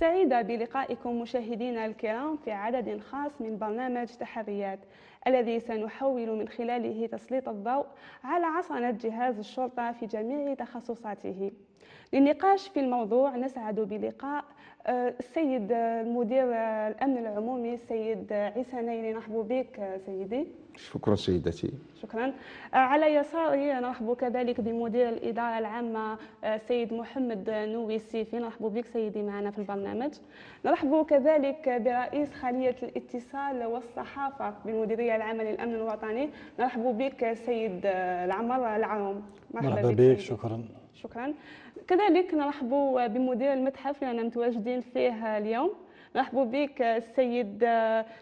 سعيدة بلقائكم مشاهدينا الكرام في عدد خاص من برنامج تحريات. الذي سنحاول من خلاله تسليط الضوء على عصنة جهاز الشرطة في جميع تخصصاته. للنقاش في الموضوع نسعد بلقاء آه، السيد المدير الأمن العمومي السيد عيسى نيلي نرحب بك سيدي. شكرا سيدتي. شكرا. آه، على يساري نرحب كذلك بمدير الإدارة العامة السيد آه، محمد نوي السيفي نرحب بك سيدي معنا في البرنامج. نرحب كذلك برئيس خلية الاتصال والصحافة بالمديرية العامة للأمن الوطني. نرحب بك سيد العمر العروم مرحبا, مرحبا بك شكرا. شكرا. كذلك نرحب بمدير المتحف اللي متواجدين فيه اليوم. نرحب بك السيد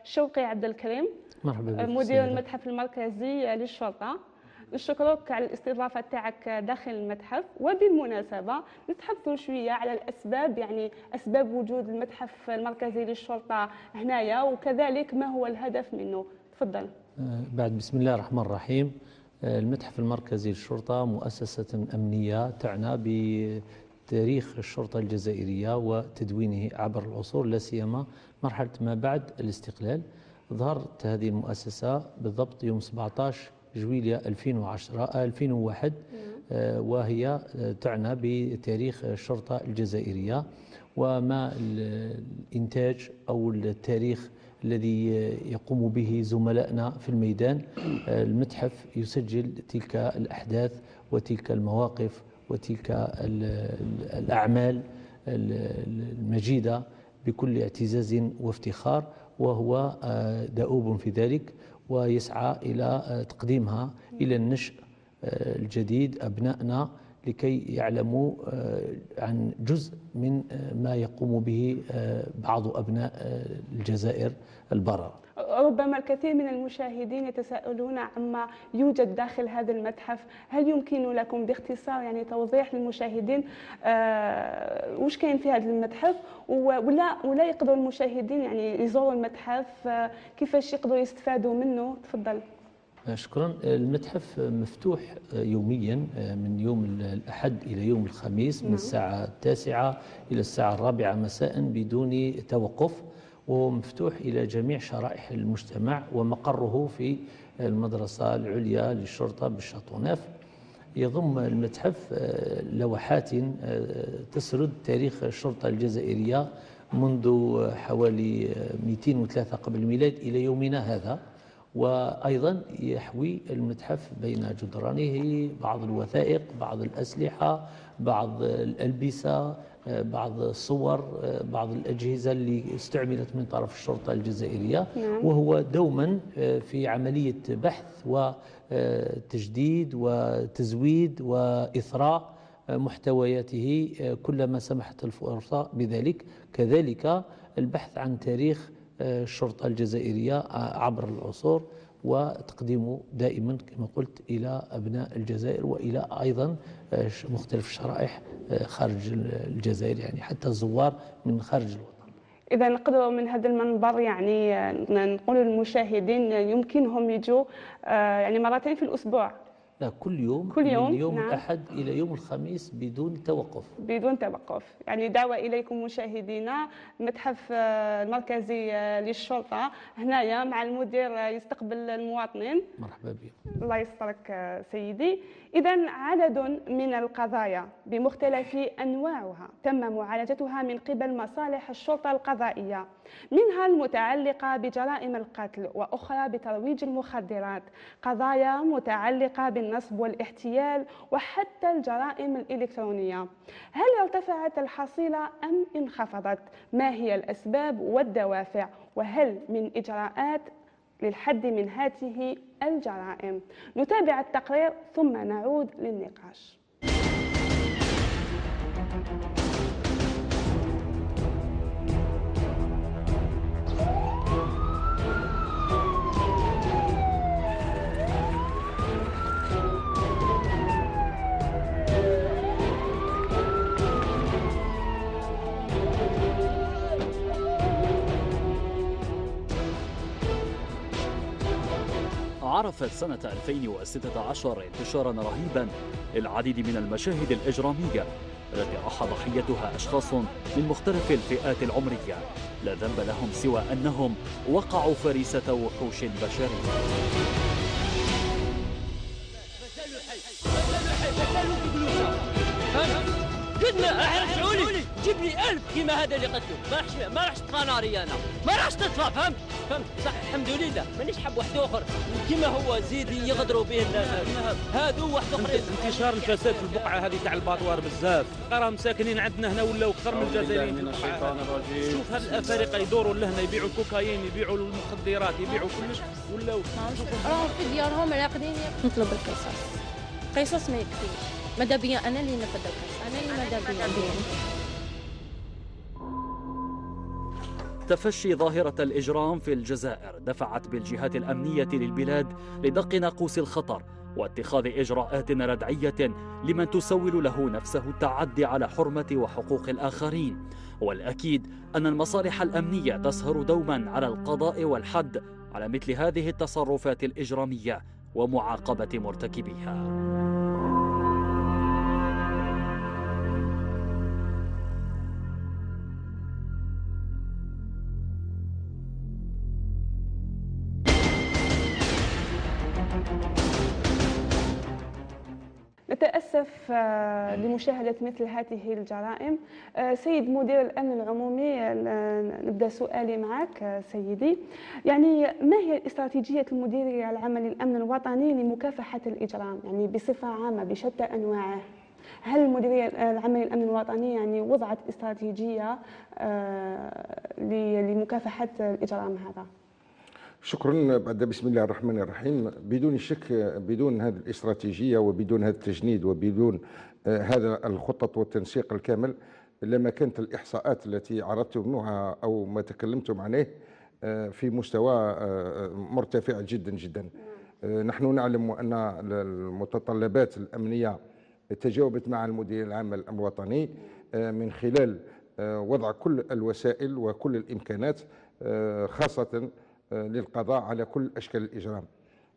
شوقي عبد الكريم. مرحبا بك مدير المتحف المركزي للشرطة. نشكرك على الاستضافة تاعك داخل المتحف. وبالمناسبة نتحدثوا شوية على الأسباب يعني أسباب وجود المتحف المركزي للشرطة هنايا وكذلك ما هو الهدف منه. تفضل. آه، بعد بسم الله الرحمن الرحيم. المتحف المركزي للشرطة مؤسسة أمنية تعنى بتاريخ الشرطة الجزائرية وتدوينه عبر العصور لا سيما مرحلة ما بعد الاستقلال. ظهرت هذه المؤسسة بالضبط يوم 17 جويلية 2010 2001 آه، وهي تعنى بتاريخ الشرطة الجزائرية. وما الإنتاج أو التاريخ الذي يقوم به زملائنا في الميدان. المتحف يسجل تلك الأحداث وتلك المواقف وتلك الأعمال المجيدة بكل اعتزاز وافتخار وهو دؤوب في ذلك ويسعى إلى تقديمها إلى النشء الجديد أبنائنا لكي يعلموا آه، عن جزء من آه، ما يقوم به آه، بعض أبناء الجزائر البررة. ربما الكثير من المشاهدين يتساءلون عما يوجد داخل هذا المتحف. هل يمكن لكم باختصار يعني توضيح للمشاهدين آه وش كاين في هذا المتحف؟ ولا ولا يقدروا المشاهدين يعني يزوروا المتحف آه كيفاش يقدروا يستفادوا منه؟ تفضل. شكرا. المتحف مفتوح يوميا من يوم الأحد إلى يوم الخميس من نعم. الساعة التاسعة إلى الساعة الرابعة مساء بدون توقف وهو مفتوح إلى جميع شرائح المجتمع ومقره في المدرسة العليا للشرطة بالشاطوناف يضم المتحف لوحات تسرد تاريخ الشرطة الجزائرية منذ حوالي 203 قبل الميلاد إلى يومنا هذا. وأيضا يحوي المتحف بين جدرانه بعض الوثائق بعض الأسلحة بعض الألبسة بعض الصور بعض الأجهزة اللي استعملت من طرف الشرطة الجزائرية نعم. وهو دوما في عملية بحث وتجديد وتزويد وإثراء محتوياته كلما سمحت الفرصة بذلك كذلك البحث عن تاريخ الشرطة الجزائرية عبر العصور وتقديمه دائما كما قلت إلى أبناء الجزائر وإلى أيضا مختلف الشرائح خارج الجزائر يعني حتى الزوار من خارج الوطن. إذا نقدر من هذا المنبر يعني نقول للمشاهدين يمكنهم يجوا آه، يعني مرتين في الأسبوع. لا كل يوم كل يوم من يوم نعم. الأحد إلى يوم الخميس بدون توقف. بدون توقف. يعني دعوة إليكم مشاهدينا. المتحف آه، المركزي آه، للشرطة. هنايا مع المدير آه، يستقبل المواطنين. مرحبا بك الله يسترك سيدي. إذا عدد من القضايا بمختلف أنواعها تم معالجتها من قبل مصالح الشرطة القضائية منها المتعلقة بجرائم القتل وأخرى بترويج المخدرات قضايا متعلقة بالنصب والاحتيال وحتى الجرائم الإلكترونية هل ارتفعت الحصيلة أم انخفضت؟ ما هي الأسباب والدوافع؟ وهل من إجراءات للحد من هذه الجرائم. نتابع التقرير ثم نعود للنقاش. عرفت سنة 2016 انتشارا رهيبا للعديد من المشاهد الإجرامية التي راح ضحيتها أشخاص من مختلف الفئات العمرية. لا ذنب لهم سوى أنهم وقعوا فريسة وحوش بشرية جيب لي ألف كيما هذا اللي قتلو ما راحش ما راحش تبقى ناري أنا. ما راحش تطفى فهمت؟ فهمت؟ صح الحمد لله. مانيش حاب واحد آخر. كيما هو زيد يغدروا به الناس هادو واحد آخرين. انتشار الفساد في البقعة هذه تاع الباطوار بزاف. راهم ساكنين عندنا هنا ولاو أكثر من الجزائريين من الشيطان الرجيم. شوف هاد الأفارقة يدوروا لهنا يبيعوا الكوكايين يبيعوا المخدرات يبيعوا كلش ولاو راهم في ديارهم راقدين نطلب القصص. قصص ما يكفيش. ماذا بيا أنا اللي نفذ القصص أنا اللي ماذا بيا؟ تفشي ظاهرة الإجرام في الجزائر دفعت بالجهات الأمنية للبلاد لدق ناقوس الخطر واتخاذ إجراءات ردعية لمن تسول له نفسه التعدي على حرمة وحقوق الآخرين. والأكيد أن المصالح الأمنية تسهر دوما على القضاء والحد على مثل هذه التصرفات الإجرامية ومعاقبة مرتكبيها. نتأسف آه، لمشاهدة مثل هذه الجرائم. آه، سيد مدير الأمن العمومي آه، نبدأ سؤالي معك سيدي. يعني ما هي الاستراتيجية المديرية العامة للأمن الوطني لمكافحة الإجرام؟ يعني بصفة عامة بشتى أنواعه. هل المديرية العامة للأمن الوطني يعني وضعت استراتيجية لمكافحة الإجرام هذا؟ شكرا بعد بسم الله الرحمن الرحيم. بدون شك بدون هذه الاستراتيجية وبدون هذا التجنيد وبدون آه، هذا الخطط والتنسيق الكامل لما كانت الإحصاءات التي عرضتموها أو ما تكلمتم عليه آه، في مستوى آه، مرتفع جدا جدا. نحن نعلم أن المتطلبات الأمنية تجاوبت مع المدير العام الوطني من خلال وضع كل الوسائل وكل الإمكانات خاصة للقضاء على كل أشكال الإجرام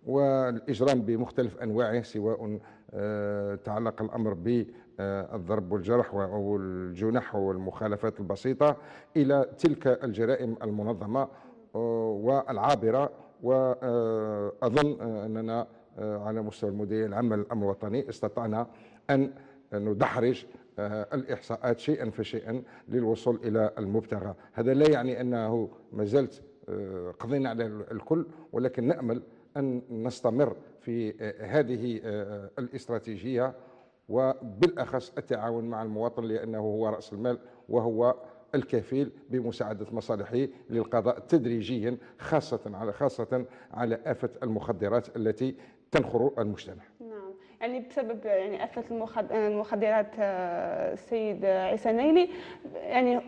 والإجرام بمختلف أنواعه سواء آه، تعلق الأمر بالضرب والجرح والجنح والمخالفات البسيطة إلى تلك الجرائم المنظمة آه، والعابرة وأظن أننا آه، على مستوى المديرية العامة للأمن الوطني استطعنا أن ندحرج الإحصاءات شيئا فشيئا للوصول إلى المبتغى. هذا لا يعني أنه ما زلت قضينا على الكل ولكن نأمل أن نستمر في آه، هذه آه، الاستراتيجية وبالأخص التعاون مع المواطن لأنه هو رأس المال وهو الكفيل بمساعدة مصالحه للقضاء تدريجيا خاصة على خاصة على آفة المخدرات التي تنخر المجتمع. يعني بسبب يعني أثرة المخدرات آه، السيد عيسى نيلي. يعني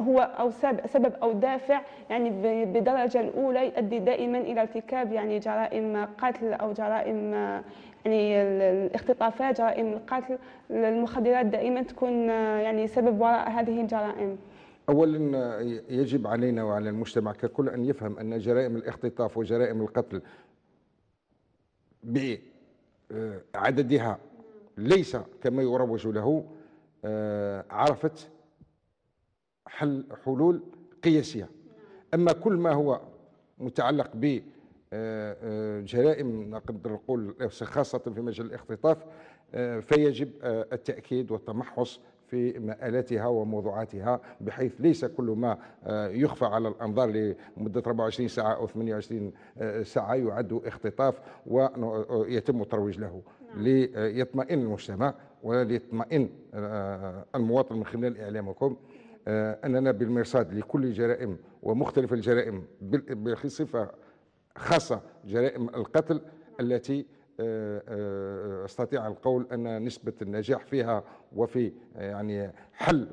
هو أو سبب أو دافع يعني بدرجة الأولى يؤدي دائما إلى ارتكاب يعني جرائم قتل أو جرائم آه، يعني الاختطافات جرائم القتل. المخدرات دائما تكون آه، يعني سبب وراء هذه الجرائم. اولا يجب علينا وعلى المجتمع ككل أن يفهم أن جرائم الاختطاف وجرائم القتل عددها ليس كما يروج له آه، عرفت حل حلول قياسية. أما كل ما هو متعلق ب آه، جرائم نقدر نقول خاصة في مجال الاختطاف فيجب التأكيد والتمحص في مآلاتها وموضوعاتها بحيث ليس كل ما آه، يخفى على الأنظار لمدة 24 ساعة أو 28 آه، ساعة يعد اختطاف ويتم الترويج له نعم. ليطمئن المجتمع وليطمئن آه، المواطن من خلال إعلامكم أننا بالمرصاد لكل الجرائم ومختلف الجرائم بصفة خاصة جرائم القتل التي أستطيع القول أن نسبة النجاح فيها وفي يعني حل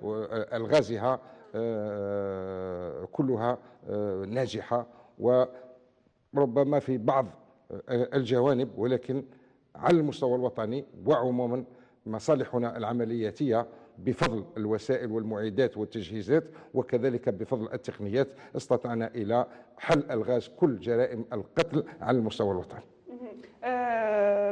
الغازها آه، كلها ناجحة وربما في بعض الجوانب ولكن على المستوى الوطني وعموما مصالحنا العملياتيه بفضل الوسائل والمعدات والتجهيزات وكذلك بفضل التقنيات استطعنا إلى حل الغاز كل جرائم القتل على المستوى الوطني. آه،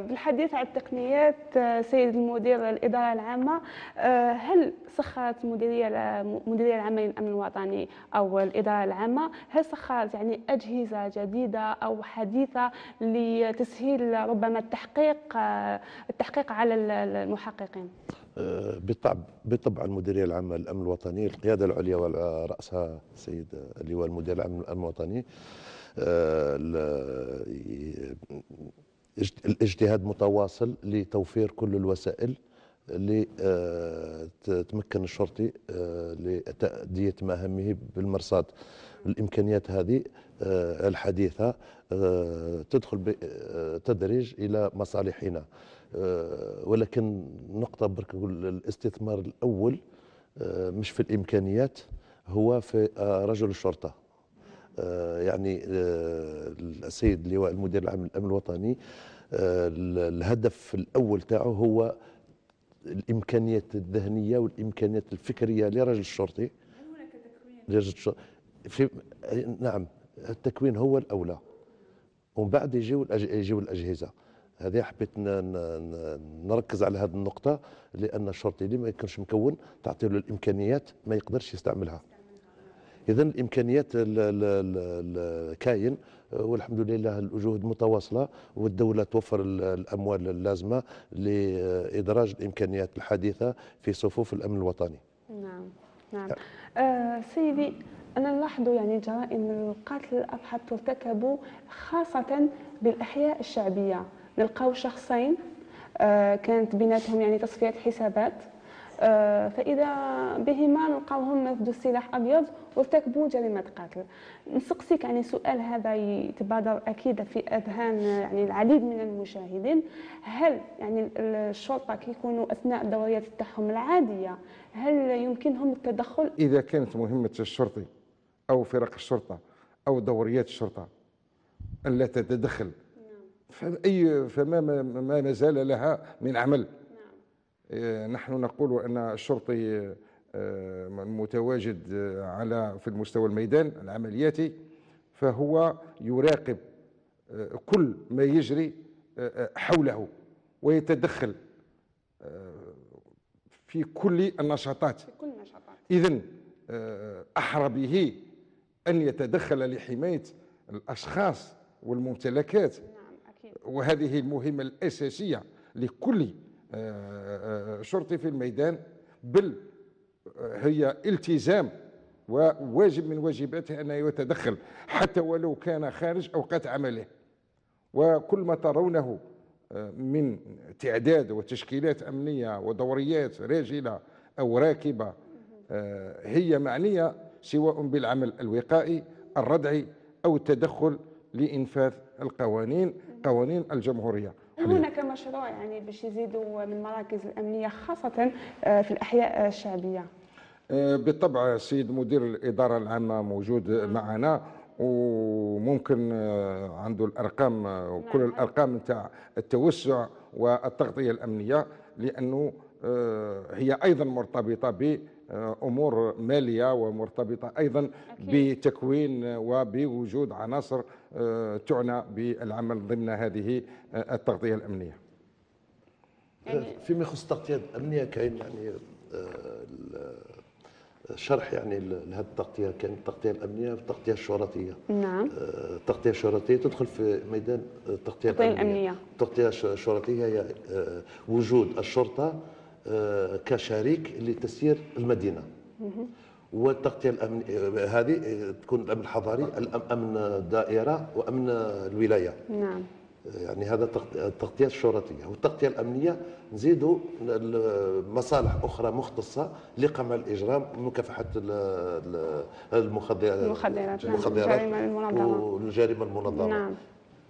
بالحديث عن التقنيات آه، سيد المدير الإدارة العامة آه، هل سخرت مديرية المديرية العامة للأمن الوطني أو الإدارة العامة هل سخرت يعني أجهزة جديدة أو حديثة لتسهيل ربما التحقيق التحقيق على المحققين؟ بالطبع بالطبع المديرية العامة للأمن الوطني القيادة العليا وراسها السيد اللواء المدير العام للأمن الوطني الاجتهاد متواصل لتوفير كل الوسائل لتمكن الشرطي آه، لتأدية مهامه بالمرصاد. الإمكانيات هذه آه، الحديثة آه، تدخل بتدريج إلى مصالحنا. ولكن نقطة برك الاستثمار الأول مش في الإمكانيات هو في رجل الشرطة. آه، يعني آه، السيد اللواء المدير العام للأمن الوطني آه، الهدف الأول تاعه هو الإمكانيات الذهنية والإمكانيات الفكرية لرجل الشرطي. هل هناك تكوين؟ لرجل الشرطي في نعم التكوين هو الأولى. ومن بعد يجيو يجيو الأجهزة. هذه حبيت نركز على هذه النقطة لأن الشرطي اللي ما يكونش مكون تعطي له الإمكانيات ما يقدرش يستعملها. اذا الإمكانيات كاين والحمد لله الجهود متواصلة والدولة توفر الأموال اللازمة لإدراج الإمكانيات الحديثة في صفوف الأمن الوطني. نعم نعم. آه سيدي أنا نلاحظ يعني جرائم القتل الابحث ترتكب خاصة بالأحياء الشعبية. نلقاو شخصين آه كانت بيناتهم يعني تصفية حسابات. آه، فإذا بهما نلقاوهم رفدوا السلاح أبيض وارتكبوا جريمه قتل نسقسيك يعني سؤال هذا يتبادر أكيد في أذهان يعني العديد من المشاهدين. هل يعني الشرطة كيكونوا أثناء الدوريات تاعهم العادية هل يمكنهم التدخل؟ إذا كانت مهمة الشرطي أو فرق الشرطة أو دوريات الشرطة أن لا تتدخل نعم. فأي فما ما نزال لها من عمل. آه، نحن نقول أن الشرطي آه، متواجد على في المستوى الميدان العملياتي فهو يراقب آه، كل ما يجري حوله ويتدخل في كل النشاطات. في كل النشاطات. إذن أحرى به أن يتدخل لحماية الأشخاص والممتلكات. نعم أكيد. وهذه المهمة الأساسية لكل آه، آه، شرطي في الميدان بل هي التزام وواجب من واجباته أن يتدخل حتى ولو كان خارج أوقات عمله. وكل ما ترونه آه، من تعداد وتشكيلات أمنية ودوريات راجلة أو راكبة هي معنية سواء بالعمل الوقائي الردعي أو التدخل لإنفاذ القوانين قوانين الجمهورية. هناك مشروع يعني باش يزيدوا من المراكز الأمنية خاصة آه، في الأحياء الشعبية؟ آه، بالطبع السيد مدير الإدارة العامة موجود معنا وممكن آه، عنده الأرقام وكل نعم. الأرقام نتاع التوسع والتغطية الأمنية لأنه هي أيضا مرتبطة ب أمور مالية ومرتبطة أيضا أكيد. بتكوين وبوجود عناصر آه، تعنى بالعمل ضمن هذه آه، التغطية الأمنية. يعني فيما يخص التغطية الأمنية كاين يعني شرح يعني لهذه التغطية كاين التغطية الأمنية والتغطية الشرطيه. نعم. آه، التغطية الشرطيه تدخل في ميدان التغطية. الأمنية. التغطية الشرطيه هي وجود الشرطة كشريك لتسيير المدينة. والتغطية الامن هذه تكون الأمن الحضاري امن الدائره وأمن الولاية. نعم. يعني هذا التغطية الشرطية. والتغطية الأمنية نزيدوا مصالح أخرى مختصة لقمع الإجرام ومكافحه المخدرات المخدرات الجريمة المنظمة. والجريمة المنظمة. نعم.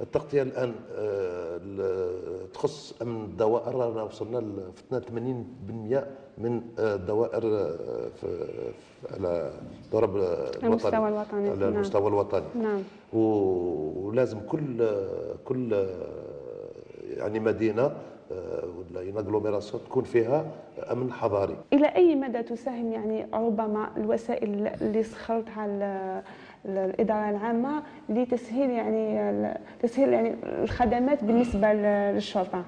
التغطية الآن آه، تخص أمن الدوائر رانا وصلنا ل 80% من الدوائر آه، في على ضرب المستوى الوطني. على المستوى نعم. الوطني. نعم. ولازم كل كل يعني مدينة ولا une agglomération تكون فيها أمن حضري. إلى أي مدى تساهم يعني ربما الوسائل اللي سخرتها الإدارة العامة لتسهيل يعني تسهيل يعني الخدمات بالنسبة للشرطة.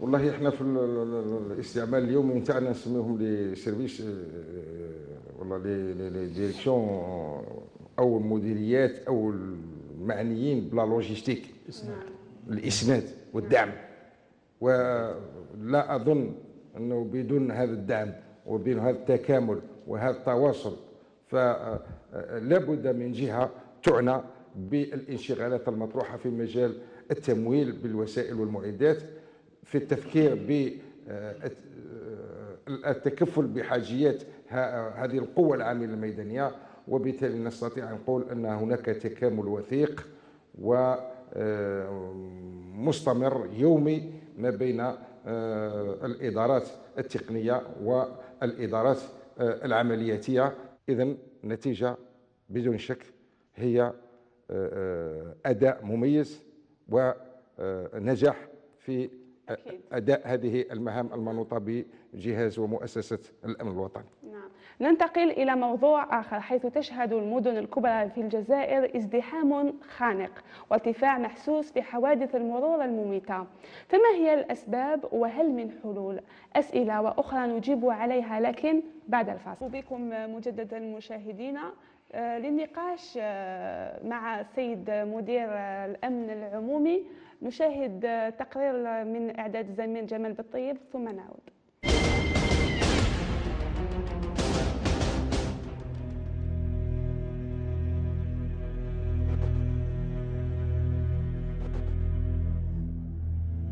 والله إحنا في الاستعمال اليومي نتاعنا نسميهم les services والله les directions أو المديريات أو المعنيين ب la logistique. الاسناد والدعم. ولا أظن أنه بدون هذا الدعم وبين هذا التكامل وهذا التواصل فلا بد من جهة تعنى بالانشغالات المطروحة في مجال التمويل بالوسائل والمعدات في التفكير بالتكفل بحاجيات هذه القوة العاملة الميدانية وبالتالي نستطيع أن نقول أن هناك تكامل وثيق ومستمر يومي ما بين الإدارات التقنية والإدارات العملياتية. إذا النتيجة بدون شك هي أداء مميز ونجاح في أكيد. أداء هذه المهام المنوطة بجهاز ومؤسسة الأمن الوطني نعم. ننتقل إلى موضوع آخر حيث تشهد المدن الكبرى في الجزائر ازدحام خانق وارتفاع محسوس في حوادث المرور المميتة فما هي الأسباب وهل من حلول؟ أسئلة وأخرى نجيب عليها لكن بعد الفاصل بكم مجددا مشاهدينا آه، للنقاش آه، مع السيد مدير الأمن العمومي نشاهد تقرير من إعداد الزميل جمال بالطيب ثم نعود.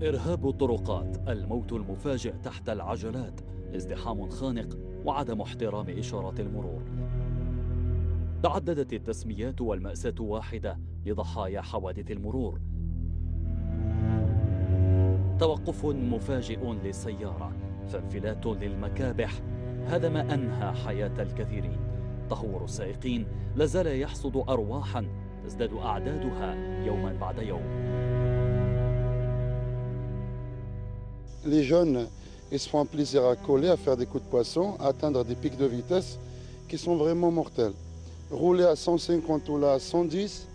إرهاب الطرقات الموت المفاجئ تحت العجلات ازدحام خانق وعدم احترام إشارات المرور. تعددت التسميات والمأساة واحدة لضحايا حوادث المرور. توقف مفاجئ للسيارة فانفلات للمكابح هذا ما أنهى حياة الكثيرين تهور السائقين لازال يحصد أرواحا تزداد أعدادها يوما بعد يوم Les jeunes, ils se font un plaisir à coller, à faire des coups de poisson, à atteindre des pics de vitesse qui sont vraiment mortels. Rouler à 150 ou là à 110,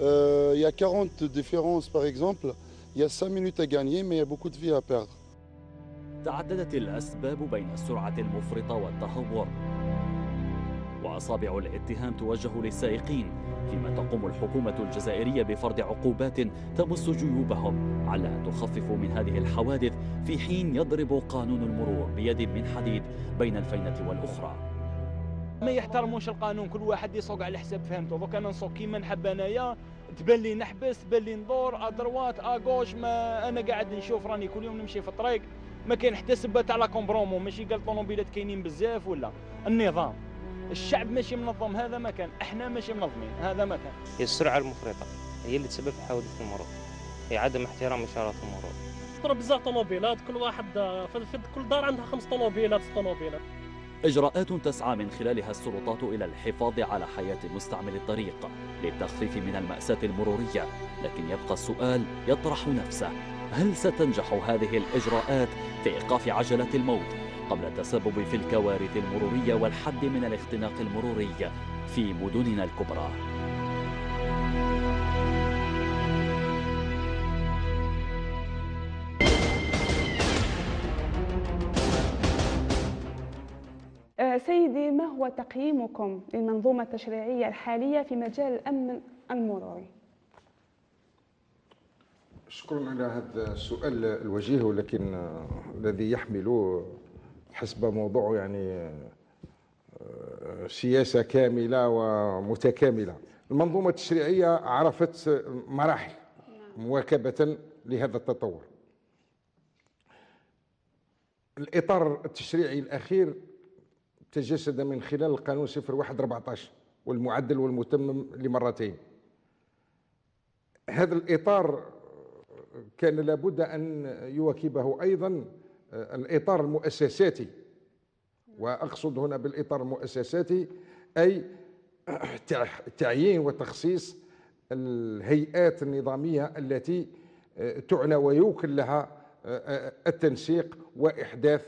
euh, il y a 40 différences par exemple. Il y a 5 minutes à gagner, mais il y a beaucoup de vie à perdre. تعددت الأسباب بين السرعة المفرطة والتهور. وأصابع الاتهام توجه للسائقين فيما تقوم الحكومة الجزائرية بفرض عقوبات تمس جيوبهم. على أن تخففوا من هذه الحوادث في حين يضرب قانون المرور بيد من حديد بين الفينة والأخرى. ما يحترموش القانون كل واحد يسوق على حساب فهمته. دوك أنا نسوق كيما نحب انايا تبان لي نحبس تبان لي ندور à droite à gauche ما أنا قاعد نشوف راني كل يوم نمشي في الطريق ما كاين حتى سبه تاع l'encombrement ماشي قال طوموبيلات كاينين بزاف ولا؟ النظام. الشعب ماشي منظم هذا ما كان. إحنا ماشي منظمين هذا ما كان. هي السرعة المفرطة هي اللي تسبب في حوادث المرور. هي عدم احترام إشارات المرور. ترى بزاف طوموبيلات كل واحد في كل دار عندها خمس طوموبيلات ست طوموبيلات. إجراءات تسعى من خلالها السلطات إلى الحفاظ على حياة مستعمل الطريق للتخفيف من المأساة المرورية لكن يبقى السؤال يطرح نفسه هل ستنجح هذه الإجراءات في إيقاف عجلة الموت قبل التسبب في الكوارث المرورية والحد من الاختناق المروري في مدننا الكبرى؟ سيدي ما هو تقييمكم للمنظومة التشريعية الحالية في مجال الأمن المروري؟ شكرا على هذا السؤال الوجيه ولكن الذي يحمل حسب موضوع يعني سياسة كاملة ومتكاملة المنظومة التشريعية عرفت مراحل مواكبة لهذا التطور الإطار التشريعي الأخير تجسد من خلال القانون 01 14 والمعدل والمتمم لمرتين. هذا الإطار كان لابد أن يواكبه أيضا الإطار المؤسساتي. وأقصد هنا بالإطار المؤسساتي أي تعيين وتخصيص الهيئات النظامية التي تعنى ويوكل لها التنسيق وإحداث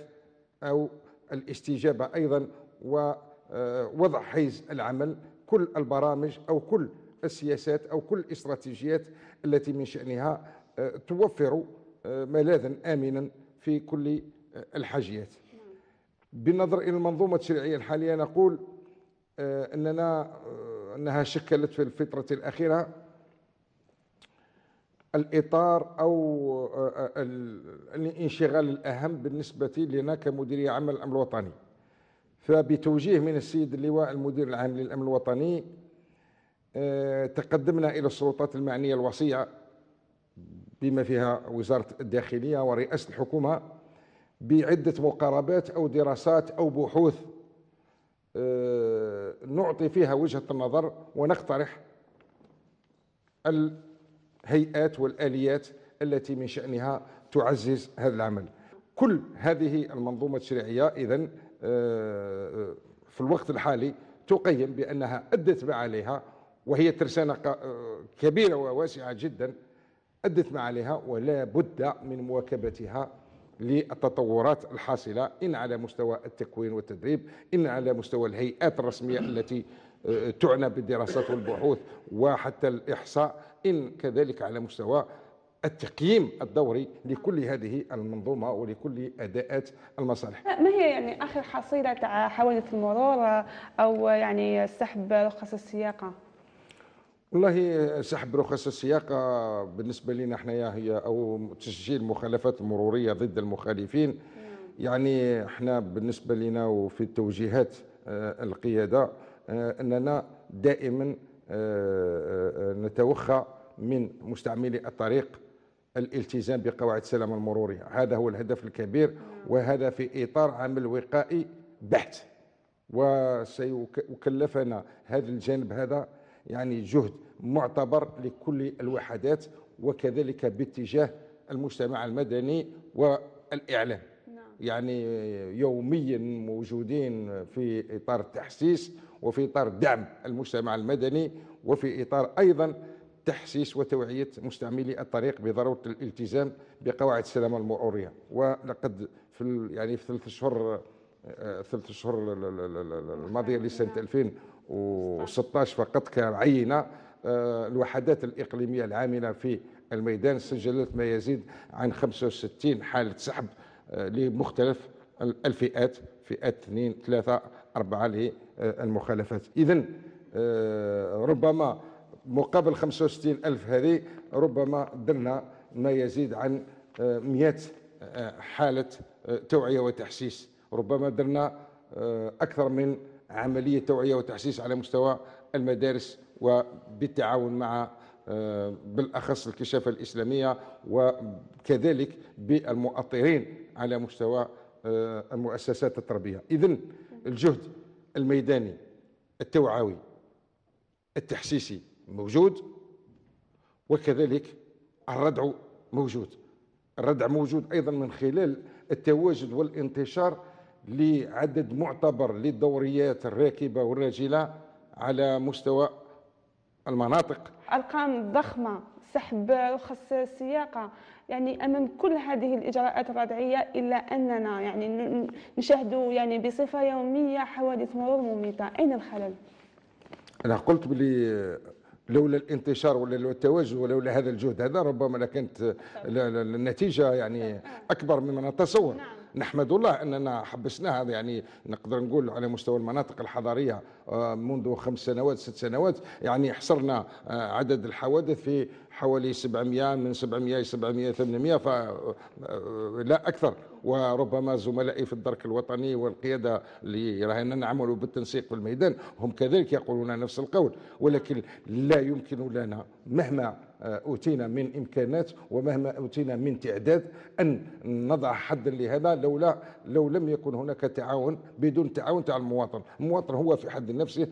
أو الاستجابة أيضا ووضع حيز العمل. كل البرامج أو كل السياسات أو كل الاستراتيجيات التي من شأنها توفر ملاذا آمنا في كل الحاجيات. بالنظر إلى المنظومة التشريعية الحالية نقول أننا أنها شكلت في الفترة الأخيرة الإطار أو الانشغال الأهم بالنسبة لنا كمديرية عامة للأمن الوطني. فبتوجيه من السيد اللواء المدير العام للأمن الوطني تقدمنا إلى السلطات المعنية الوصية بما فيها وزارة الداخلية ورئاسة الحكومة بعدة مقاربات أو دراسات أو بحوث آه، نعطي فيها وجهة النظر ونقترح الهيئات والآليات التي من شأنها تعزز هذا العمل. كل هذه المنظومة التشريعية إذن آه، في الوقت الحالي تقيم بأنها أدت ما عليها وهي ترسانة آه، كبيرة وواسعة جدا أدت ما عليها ولا بد من مواكبتها للتطورات الحاصلة إن على مستوى التكوين والتدريب إن على مستوى الهيئات الرسمية التي آه، تعنى بالدراسات والبحوث وحتى الإحصاء إن كذلك على مستوى التقييم الدوري لكل هذه المنظومة ولكل أداءات المصالح. ما هي يعني آخر حصيلة حوادث المرور أو يعني سحب رخص السياقة؟ والله سحب رخص السياقة بالنسبة لنا حنايا هي أو تسجيل المخالفات المرورية ضد المخالفين. يعني إحنا بالنسبة لنا وفي التوجيهات آه، القيادة أننا دائما آه، نتوخى من مستعملي الطريق الالتزام بقواعد السلامة المرورية. هذا هو الهدف الكبير وهذا في إطار عمل وقائي بحت. وسيكلفنا هذا الجانب هذا يعني جهد معتبر لكل الوحدات وكذلك باتجاه المجتمع المدني والإعلام. نعم. يعني يوميا موجودين في إطار التحسيس وفي إطار دعم المجتمع المدني وفي إطار أيضا تحسيس وتوعية مستعملي الطريق بضرورة الالتزام بقواعد السلامة المرورية. ولقد في يعني في ثلاث أشهر ثلاث أشهر الماضية لسنة 2016 فقط كعينة آه، الوحدات الإقليمية العاملة في الميدان سجلت ما يزيد عن 65 حالة سحب لمختلف الفئات فئات اثنين ثلاثة أربعة للمخالفات. إذا ربما مقابل 65 ألف هذه ربما درنا ما يزيد عن 100 آه، حالة آه، توعية وتحسيس. ربما درنا آه، أكثر من عملية توعية وتحسيس على مستوى المدارس وبالتعاون مع بالأخص الكشافة الإسلامية وكذلك بالمؤطرين على مستوى المؤسسات التربية. إذن الجهد الميداني التوعوي التحسيسي موجود وكذلك الردع موجود. الردع موجود أيضا من خلال التواجد والانتشار لعدد معتبر للدوريات الراكبة والراجلة على مستوى المناطق أرقام ضخمة سحب رخص السياقة يعني أمام كل هذه الإجراءات الردعية إلا أننا يعني نشاهد يعني بصفة يومية حوادث مرور مميتة أين الخلل؟ أنا قلت بلي لولا الانتشار ولا لولا التواجد ولولا هذا الجهد هذا ربما لكانت النتيجه يعني أكبر مما نتصور نعم. نحمد الله أننا حبسناها يعني نقدر نقول على مستوى المناطق الحضارية آه، منذ خمس سنوات ست سنوات. يعني حصرنا آه، عدد الحوادث في حوالي 700 من 700 ل 700 800 فلا أكثر. وربما زملائي في الدرك الوطني والقيادة اللي راهنا نعمل بالتنسيق في الميدان هم كذلك يقولون نفس القول. ولكن لا يمكن لنا مهما أوتينا من إمكانات ومهما أوتينا من تعداد أن نضع حدا لهذا لولا لو لم يكن هناك تعاون بدون تعاون تاع المواطن، المواطن هو في حد نفسه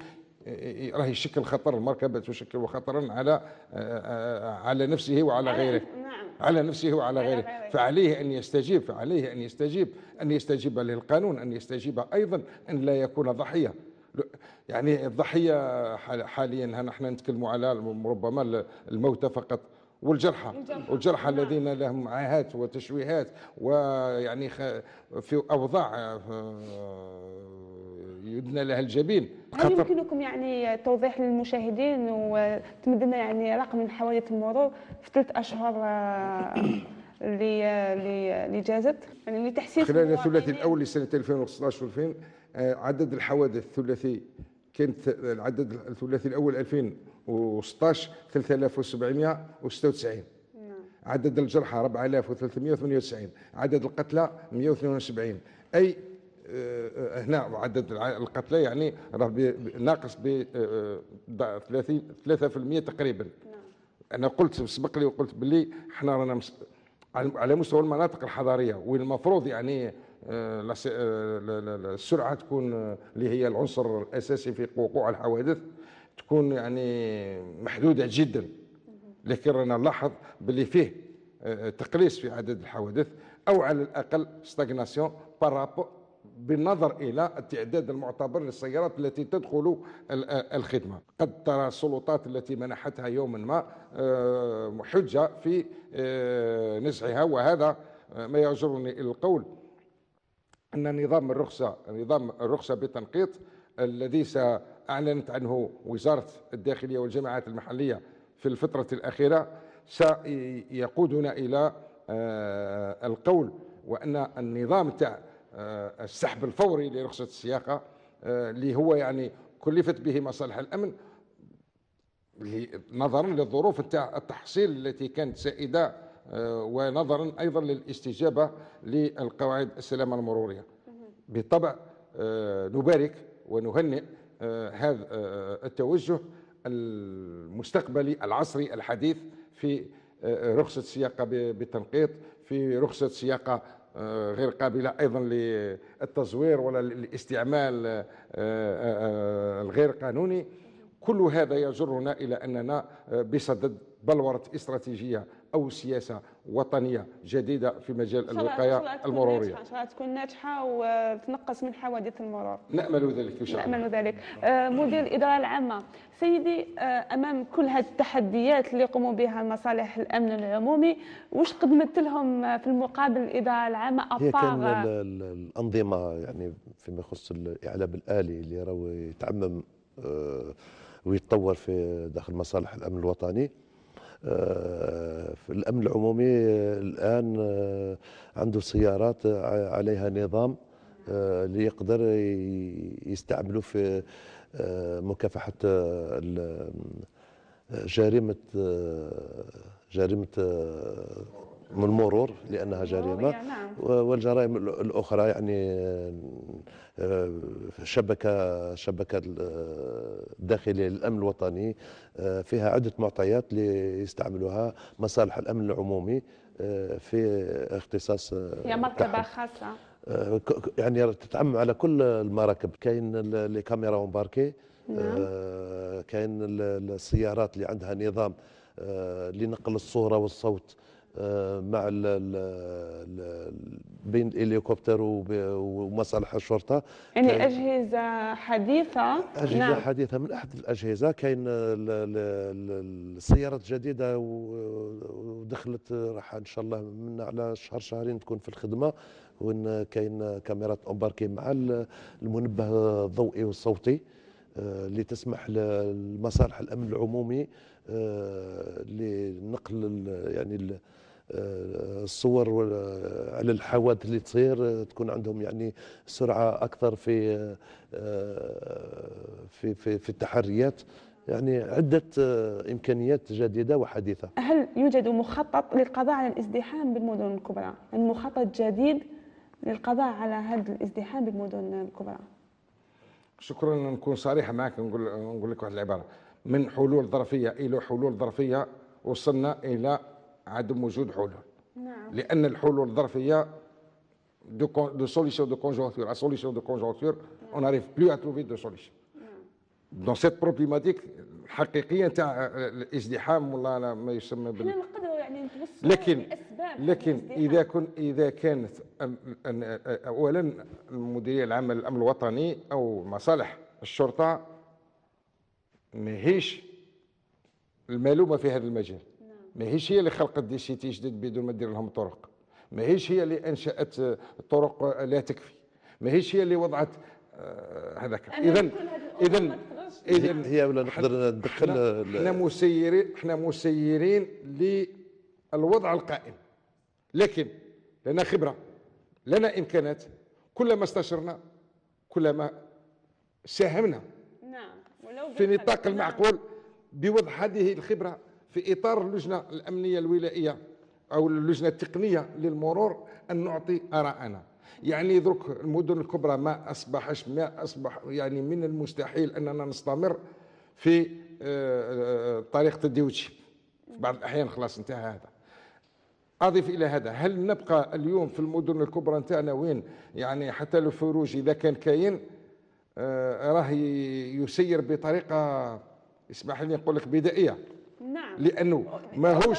راه يشكل خطر المركبة تشكل خطرا على على نفسه وعلى غيره. نعم. على نفسه وعلى غيره. فعليه أن يستجيب فعليه أن يستجيب أن يستجيب للقانون أن يستجيب أيضا أن لا يكون ضحية. يعني الضحية حاليا نحن نتكلم على ربما الموتى فقط والجرحى. والجرحى. الذين لهم عاهات وتشويهات ويعني في أوضاع آه، يدنى لها الجبين. هل يمكنكم يعني توضيح للمشاهدين وتمد لنا يعني رقم من حوادث المرور في ثلاث أشهر آه، اللي اللي جازت يعني لتحسين خلال الثلاثي الأول لسنة 2016 و2000 عدد الحوادث الثلاثي كانت العدد الثلاثي الأول 2016 3796 عدد الجرحى 4398 عدد القتلى 172 أي آه، هنا عدد القتلى يعني راه ناقص ب 30 3% تقريبا. أنا قلت سبق لي وقلت باللي إحنا رانا على مستوى المناطق الحضارية والمفروض يعني السرعة تكون اللي هي العنصر الأساسي في وقوع الحوادث تكون يعني محدودة جدا. لكن رانا نلاحظ باللي فيه تقليص في عدد الحوادث أو على الأقل stagnation par rapport بالنظر إلى التعداد المعتبر للسيارات التي تدخل الخدمة. قد ترى السلطات التي منحتها يوما ما آه، حجة في آه، نزعها وهذا ما يجرني إلى القول. أن نظام الرخصة نظام الرخصة بتنقيط الذي اعلنت عنه وزارة الداخلية والجماعات المحلية في الفترة الأخيرة سيقودنا إلى آه، القول وأن النظام تاع آه، السحب الفوري لرخصة السياقة آه، اللي هو يعني كلفت به مصالح الأمن نظرا للظروف نتاع التحصيل التي كانت سائدة آه، ونظرا أيضا للاستجابة للقواعد السلامة المرورية. بالطبع نبارك ونهنئ هذا التوجه المستقبلي العصري الحديث في رخصة السياقة بالتنقيط في رخصة سياقة آه، غير قابلة أيضا للتزوير ولا للاستعمال آه، آه، الغير قانوني. كل هذا يجرنا إلى أننا بصدد بلورة استراتيجية أو سياسة وطنية جديدة في مجال الوقاية المرورية. إن شاء الله تكون ناجحة وتنقص من حوادث المرور. نأمل ذلك إن شاء الله. نأمل ذلك. مدير الإدارة العامة. سيدي أمام كل هذه التحديات اللي يقوموا بها مصالح الأمن العمومي واش قدمت لهم في المقابل الإدارة العامة هي كان الأنظمة يعني فيما يخص الإعلام الآلي اللي راهو يتعمم ويتطور في داخل مصالح الأمن الوطني. آه، الأمن العمومي الآن آه، عنده سيارات عليها نظام اللي آه، يقدر يستعملوا في مكافحة جريمة جريمة من المرور لأنها جريمة نعم. والجرائم الأخرى يعني آه، شبكة شبكة الداخليه للأمن الوطني آه، فيها عدة معطيات ليستعملوها مصالح الأمن العمومي آه، في اختصاص هي مركبه خاصة يعني تتعمم على كل المراكب كاين الكاميرا امباركي نعم. كاين السيارات اللي عندها نظام لنقل الصورة والصوت مع ال ال بين الهليكوبتر ومصالح الشرطة. يعني أجهزة حديثة؟ أجهزة نعم. حديثة. من أحد الأجهزة كاين السيارات الجديدة ودخلت راح إن شاء الله من على شهر شهرين تكون في الخدمة. وان كاين كاميرات امباركي مع المنبه الضوئي والصوتي آه، اللي تسمح لمصالح الأمن العمومي آه، لنقل يعني الصور على الحوادث اللي تصير تكون عندهم يعني سرعة أكثر في في في, في التحريات يعني عدة إمكانيات جديدة وحديثة. هل يوجد مخطط للقضاء على الازدحام بالمدن الكبرى؟ يعني مخطط جديد للقضاء على هذا الازدحام بالمدن الكبرى. شكرا نكون صريحة معك نقول نقول لك واحد العبارة من حلول ظرفية إلى حلول ظرفية وصلنا إلى عدم وجود حلول. نعم. لأن الحلول الظرفية de, de solution de conjoncture. À solution de conjoncture on n'arrive plus à trouver de solution. dans cette problématique حقيقيه تاع الازدحام والله ما يسمى بال نقدروا يعني لكن لكن إذا كن إذا كانت اولا المديرية العامة للأمن الوطني أو مصالح الشرطة ماهيش المعلومة في هذا المجال. ماهيش هي اللي خلقت دي سيتي جدد بدون ما دير لهم طرق. ماهيش هي اللي أنشأت طرق لا تكفي. ماهيش هي اللي وضعت آه، هذاك. اذا اذا اذا هي ولا نقدر ندخل إحنا مسيرين إحنا مسيرين للوضع القائم. لكن لنا خبرة لنا إمكانات. كلما استشرنا كلما ساهمنا نعم. ولو في نطاق المعقول بوضع هذه الخبرة في إطار اللجنة الأمنية الولائية أو اللجنة التقنية للمرور أن نعطي آراءنا. يعني درك المدن الكبرى ما اصبحش ما اصبح يعني من المستحيل أننا نستمر في آه، آه، طريقة الديوتشي في بعض الأحيان خلاص انتهى هذا. أضيف إلى هذا هل نبقى اليوم في المدن الكبرى نتاعنا وين؟ يعني حتى الفروج إذا كان كاين آه، راه يسير بطريقة اسمح لي نقول لك بدائية. نعم. لأنه ماهوش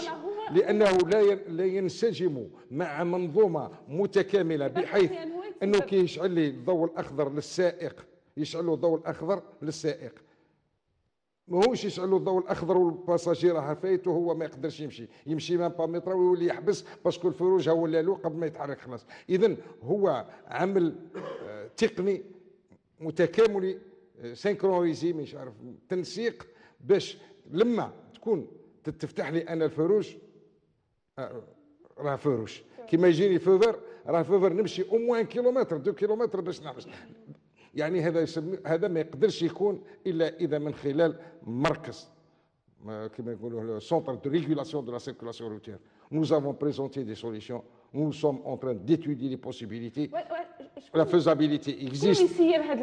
لأنه لا لا ينسجم مع منظومة متكاملة بحيث أنه كي يشعل لي الضوء الأخضر للسائق يشعل له الضوء الأخضر للسائق. ماهوش يشعل له الضوء الأخضر والباساجي راه فايت وهو ما يقدرش يمشي. يمشي ميات متر ويولي يحبس parce que الفروج هو له قبل ما يتحرك خلاص. اذا هو عمل آه، تقني متكاملي synchronisé مش عارف تنسيق باش لما تكون تفتح لي أنا الفروج آه، راه فروج كيما يجيني feu vert راه feu vert نمشي au moins kilomètre deux kilomètres باش نحبس يعني هذا يسمي هذا ما يقدرش يكون إلا إذا من خلال مركز. كما يقولوا centre de régulation de la circulation routière nous avons présenté des solutions. Nous sommes en train d'étudier les possibilités. La faisabilité existe.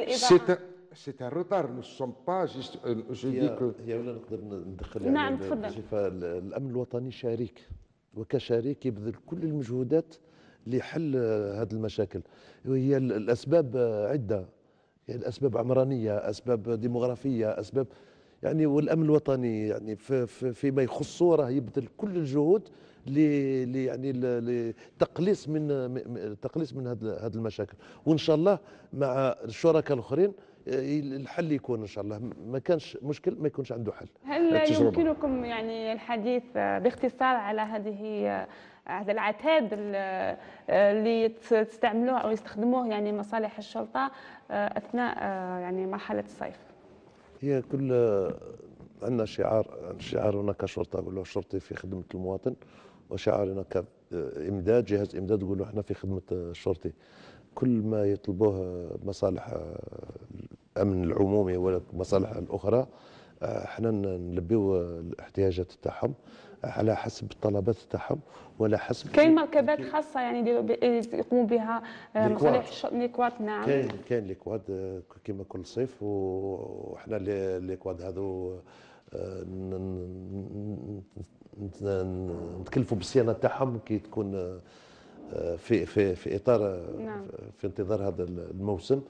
C'est سيت ان روتار نو سوم با جيست جو دي كو هي ولا نقدر ندخل يعني نعم تفضل الأمن الوطني شريك وكشريك يبذل كل المجهودات لحل هذه المشاكل. وهي الأسباب عدة. يعني الأسباب عمرانية أسباب ديموغرافية أسباب يعني والأمن الوطني يعني في في فيما يخصه راه يبذل كل الجهود ل يعني لتقليص من تقليص من هذه المشاكل. وإن شاء الله مع الشركاء الأخرين الحل يكون إن شاء الله. ما كانش مشكل ما يكونش عنده حل. هل يمكنكم يعني الحديث باختصار على هذه هذا العتاد اللي تستعملوه أو يستخدموه يعني مصالح الشرطة أثناء يعني مرحلة الصيف؟ هي كل عندنا شعار شعارنا كشرطة نقول له الشرطي في خدمة المواطن وشعارنا كامداد جهاز إمداد نقول له إحنا في خدمة الشرطي كل ما يطلبوه مصالح الأمن العمومي والمصالح الأخرى إحنا نلبيو الاحتياجات تاعهم على حسب الطلبات تاعهم ولا حسب كاين مركبات خاصة يعني يقوموا بها مصالح ليكواد نعم. كاين كاين ليكواد كما كل صيف وحنا ليكواد هذو نتكلفوا بالصيانة تاعهم كي تكون في في في إطار نعم. في انتظار هذا الموسم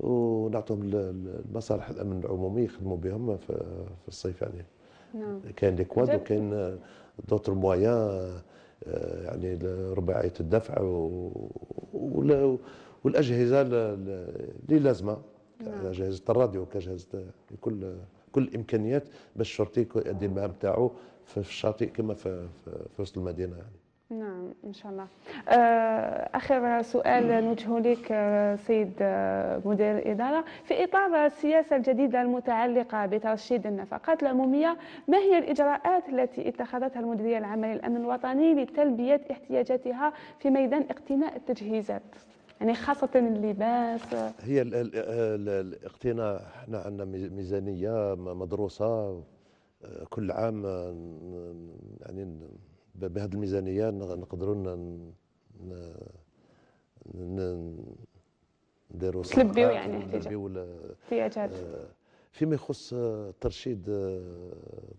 ونعطيهم المصالح الأمن العمومي يخدموا بهم في الصيف يعني نعم. كاين ليكواد وكاين دوتر مويان يعني رباعية الدفع والأجهزة اللي لازمة نعم. اجهزه الراديو كأجهزة كل كل الامكانيات باش الشرطي يؤدي المهام تاعو في الشاطئ كما في, في وسط المدينة يعني نعم إن شاء الله. آه، آخر سؤال نوجهه لك آه، سيد آه، مدير الاداره في إطار السياسة الجديدة المتعلقة بترشيد النفقات العمومية ما هي الإجراءات التي اتخذتها المديرية العامة للأمن الوطني لتلبية احتياجاتها في ميدان اقتناء التجهيزات؟ يعني خاصة اللباس. هي الاقتناء إحنا عندنا ميزانية مدروسة كل عام يعني بهذه الميزانية نقدروا نديروا تلبيو يعني احتياجات آه، فيما يخص ترشيد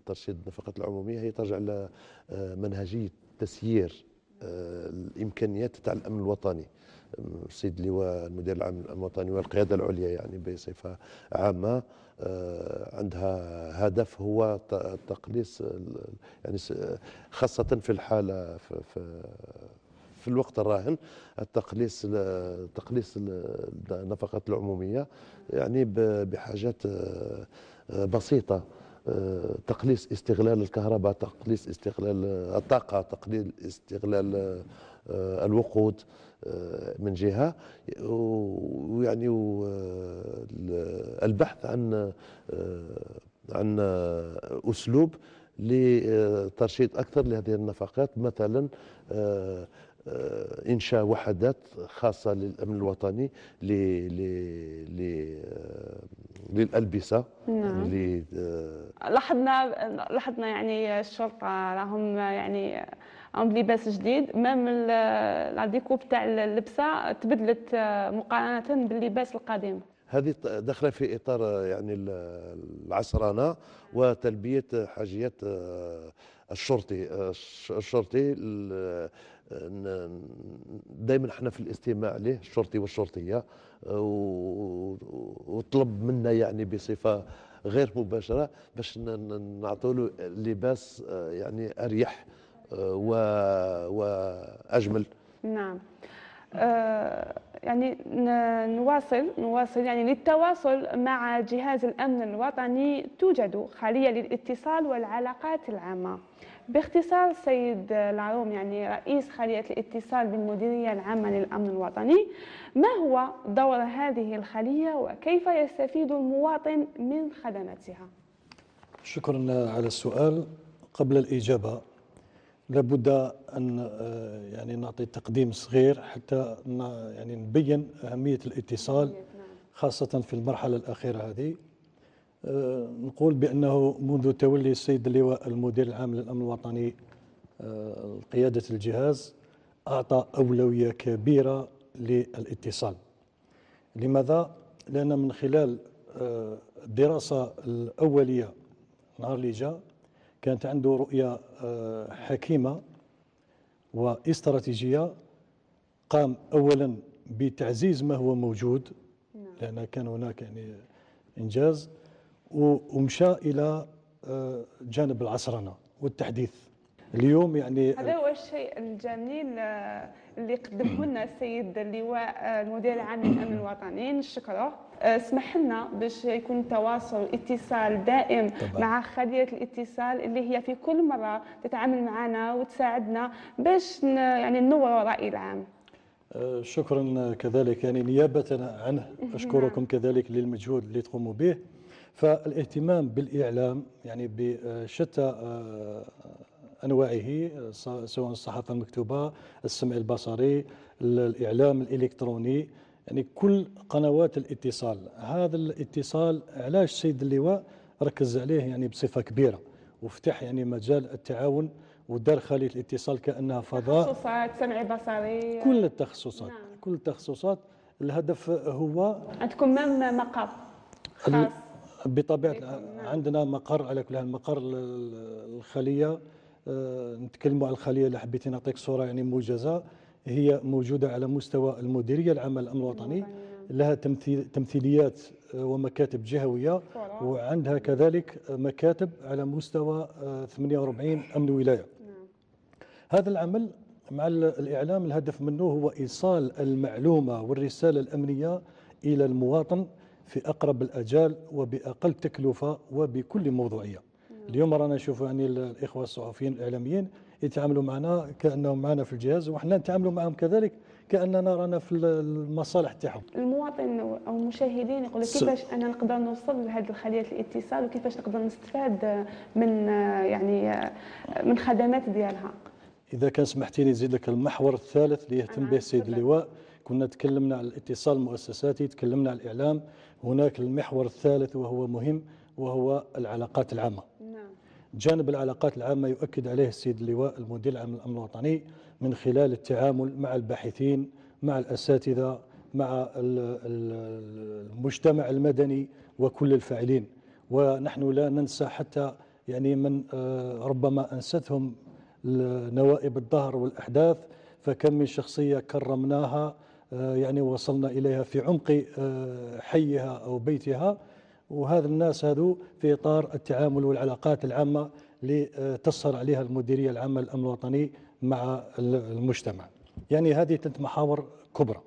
ترشيد النفقات العمومية هي ترجع إلى منهجية تسيير آه، الإمكانيات تاع الأمن الوطني. السيد اللواء المدير العام الوطني والقيادة العليا يعني بصفة عامة. آه، عندها هدف هو تقليص يعني خاصة في الحالة في, في في الوقت الراهن التقليص تقليص النفقات العمومية يعني بحاجات آه، بسيطة. آه، تقليص استغلال الكهرباء تقليص استغلال الطاقة تقليل استغلال آه، الوقود آه، من جهة. ويعني البحث عن عن أسلوب لترشيد أكثر لهذه النفقات. مثلا انشاء وحدات خاصة للأمن الوطني للألبسة. نعم. يعني لاحظنا لاحظنا يعني الشرطة راهم يعني عم بلباس جديد. مام لا ديكوب تاع اللبسة تبدلت مقارنة باللباس القديم. هذه داخلة في إطار يعني العصرنه وتلبية حاجيات الشرطي الشرطي دائما إحنا في الاستماع له الشرطي والشرطية وطلب منا يعني بصفة غير مباشرة باش نعطوا له لباس يعني أريح وأجمل. نعم. آه يعني نواصل نواصل يعني للتواصل مع جهاز الأمن الوطني توجد خلية للاتصال والعلاقات العامة. باختصار سيد العروم يعني رئيس خلية الاتصال بالمديرية العامة للأمن الوطني ما هو دور هذه الخلية وكيف يستفيد المواطن من خدماتها شكرا على السؤال. قبل الإجابة لابد أن آه، يعني نعطي تقديم صغير حتى يعني نبين أهمية الاتصال نعم. خاصة في المرحلة الأخيرة هذه آه، نقول بأنه منذ تولي السيد اللواء المدير العام للأمن الوطني آه، قيادة الجهاز أعطى أولوية كبيرة للاتصال لماذا؟ لأن من خلال الدراسة الأولية نهار اللي جاء كانت عنده رؤية حكيمة واستراتيجية قام أولا بتعزيز ما هو موجود نعم. لأن كان هناك يعني إنجاز ومشى إلى آه، جانب العصرنة والتحديث. اليوم يعني هذا هو الشيء الجميل آه، اللي قدمه لنا السيد اللواء آه، المدير العام للأمن الوطني. نشكره. اسمح لنا باش يكون تواصل اتصال دائم طبعا. مع خلية الاتصال اللي هي في كل مرة تتعامل معنا وتساعدنا باش يعني ننور الراي العام شكرا كذلك يعني نيابة عنه أشكركم نعم. كذلك للمجهود اللي تقوموا به فالاهتمام بالإعلام يعني بشتى آه، أنواعه سواء الصحافة المكتوبة السمع البصري الإعلام الإلكتروني يعني كل قنوات الاتصال. هذا الاتصال علاش سيد اللواء ركز عليه يعني بصفة كبيرة وفتح يعني مجال التعاون ودار خلية الاتصال كأنها فضاء. تخصصات سمع بصري. كل التخصصات نعم. كل التخصصات. الهدف هو عندكم مام مقر خاص؟ بطبيعة نعم. عندنا مقر على كل حال مقر الخلية. آه، نتكلموا على الخلية اللي حبيت نعطيك صورة يعني موجزة. هي موجودة على مستوى المديرية العامة للأمن الوطني. لها تمثيل تمثيليات آه، ومكاتب جهوية وعندها كذلك مكاتب على مستوى 48 آه، أمن ولاية نعم. هذا العمل مع الإعلام الهدف منه هو إيصال المعلومة والرسالة الأمنية إلى المواطن في أقرب الأجال وبأقل تكلفة وبكل موضوعية اليوم رانا نشوف يعني الإخوة الصحفيين الإعلاميين يتعاملوا معنا كأنهم معنا في الجهاز وإحنا نتعاملوا معهم كذلك كأننا رانا في المصالح تاعهم. المواطن أو المشاهدين يقول كيفاش أنا نقدر نوصل لهذه الخلية الاتصال وكيفاش نقدر نستفاد من يعني من خدمات ديالها. إذا كان سمحتيني نزيد لك المحور الثالث اللي يهتم به السيد اللواء. كنا تكلمنا على الاتصال المؤسساتي تكلمنا على الإعلام. هناك المحور الثالث وهو مهم وهو العلاقات العامة. نعم. جانب العلاقات العامة يؤكد عليه السيد اللواء المدير العام للأمن الوطني من خلال التعامل مع الباحثين مع الأساتذة مع المجتمع المدني وكل الفاعلين. ونحن لا ننسى حتى يعني من آه، ربما أنستهم نوائب الظهر والأحداث فكم من شخصية كرمناها آه، يعني وصلنا إليها في عمق آه، حيها أو بيتها. وهذا الناس هذو في إطار التعامل والعلاقات العامة اللي آه، تصهر عليها المديرية العامة للأمن الوطني مع المجتمع. يعني هذه ثلاث محاور كبرى.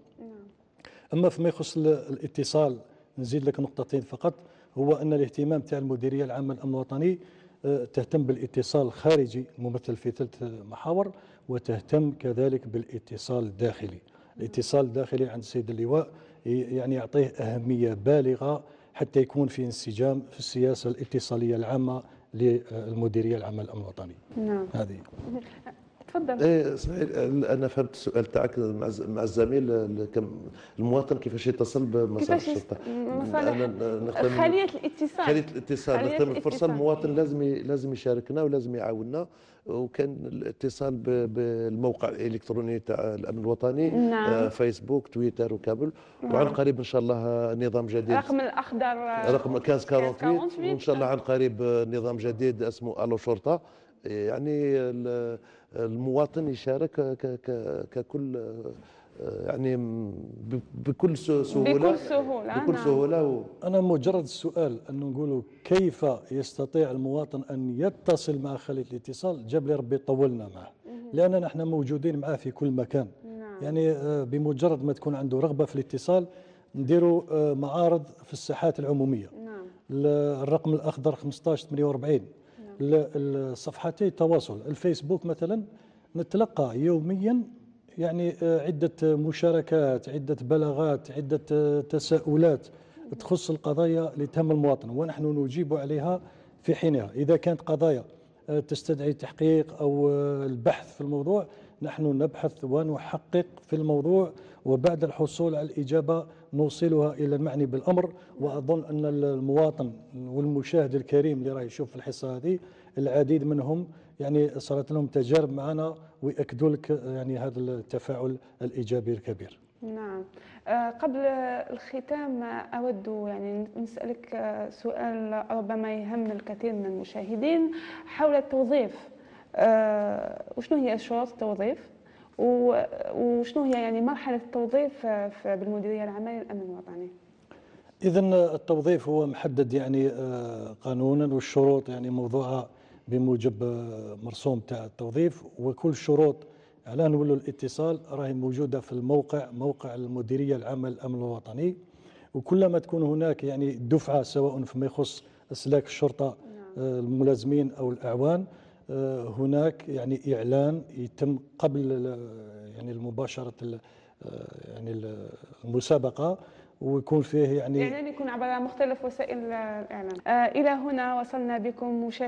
أما فيما يخص الاتصال نزيد لك نقطتين فقط. هو أن الاهتمام تاع المديرية العامة للأمن الوطني آه، تهتم بالاتصال الخارجي الممثل في ثلاث محاور وتهتم كذلك بالاتصال الداخلي الاتصال الداخلي عند السيد اللواء يعني يعطيه أهمية بالغة حتى يكون في انسجام في السياسة الاتصالية العامة للمديرية العامة للأمن الوطني. نعم. هذه. تفضل. إيه صحيح أنا فهمت السؤال تاعك مع الزميل المواطن كيفاش يتصل بمصالح الشرطة؟ خلية الاتصال. خلية الاتصال. نخدم الفرصة المواطن لازم لازم يشاركنا ولازم يعاوننا. وكان الاتصال بالموقع الإلكتروني تاع الأمن الوطني نعم. آه، فيسبوك تويتر وكابل. نعم. وعن قريب إن شاء الله نظام جديد. رقم الأخضر. رقم 1548 وإن شاء الله عن قريب نظام جديد اسمه ألو شرطة. يعني المواطن يشارك ككل يعني بكل سهولة. بكل سهولة بكل نعم. سهولة و... أنا مجرد السؤال انه نقولوا كيف يستطيع المواطن أن يتصل مع خليه الاتصال؟ جاب لي ربي طولنا معه. لاننا إحنا موجودين معاه في كل مكان. نعم. يعني آه، بمجرد ما تكون عنده رغبة في الاتصال نديروا آه، معارض في الساحات العمومية. نعم. الرقم الأخضر 1548 الصفحتي التواصل الفيسبوك مثلا نتلقى يوميا يعني آه، عدة مشاركات عدة بلاغات عدة آه، تساؤلات تخص القضايا اللي تهم المواطن ونحن نجيب عليها في حينها. إذا كانت قضايا آه، تستدعي تحقيق أو البحث في الموضوع نحن نبحث ونحقق في الموضوع وبعد الحصول على الإجابة نوصلها إلى المعني بالأمر. وأظن أن المواطن والمشاهد الكريم اللي راه يشوف الحصة هذه العديد منهم يعني صارت لهم تجارب معنا ويأكدوا لك يعني هذا التفاعل الإيجابي الكبير. نعم. آه، قبل الختام أود يعني نسألك آه، سؤال ربما يهم الكثير من المشاهدين حول التوظيف. آه، وشنو هي شروط التوظيف؟ وشنو هي يعني مرحلة التوظيف بالمديرية العامة للأمن الوطني؟ إذا التوظيف هو محدد يعني قانونا والشروط يعني موضوعة بموجب مرسوم تاع التوظيف وكل شروط اعلان ولو الاتصال راهي موجودة في الموقع موقع المديرية العامة للأمن الوطني. وكلما تكون هناك يعني دفعة سواء فيما يخص إسلاك الشرطة نعم. آه، الملازمين أو الأعوان آه، هناك يعني إعلان يتم قبل يعني المباشرة آه، يعني المسابقة ويكون فيه يعني اعلان يكون عبر مختلف وسائل الاعلام إلى هنا وصلنا بكم مشاهدين